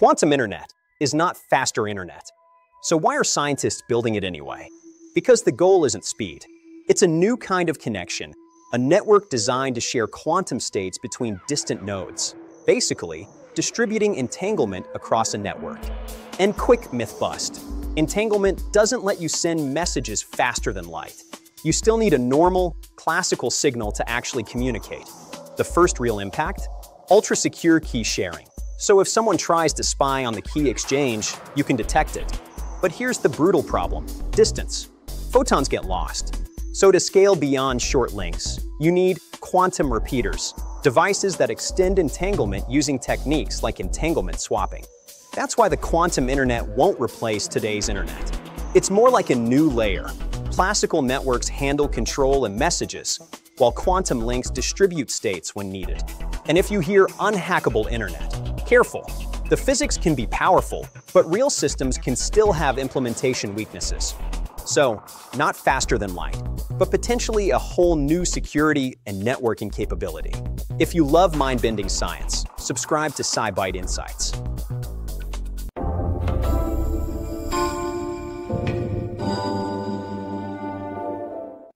Quantum internet is not faster internet. So why are scientists building it anyway? Because the goal isn't speed. It's a new kind of connection, a network designed to share quantum states between distant nodes, basically distributing entanglement across a network. And quick myth bust. Entanglement doesn't let you send messages faster than light. You still need a normal, classical signal to actually communicate. The first real impact? Ultra-secure key sharing. So if someone tries to spy on the key exchange, you can detect it. But here's the brutal problem, distance. Photons get lost. So to scale beyond short links, you need quantum repeaters, devices that extend entanglement using techniques like entanglement swapping. That's why the quantum internet won't replace today's internet. It's more like a new layer. Classical networks handle control and messages, while quantum links distribute states when needed. And if you hear unhackable internet, Careful. The physics can be powerful, but real systems can still have implementation weaknesses. So, not faster than light, but potentially a whole new security and networking capability. If you love mind-bending science, subscribe to SciByte Insights.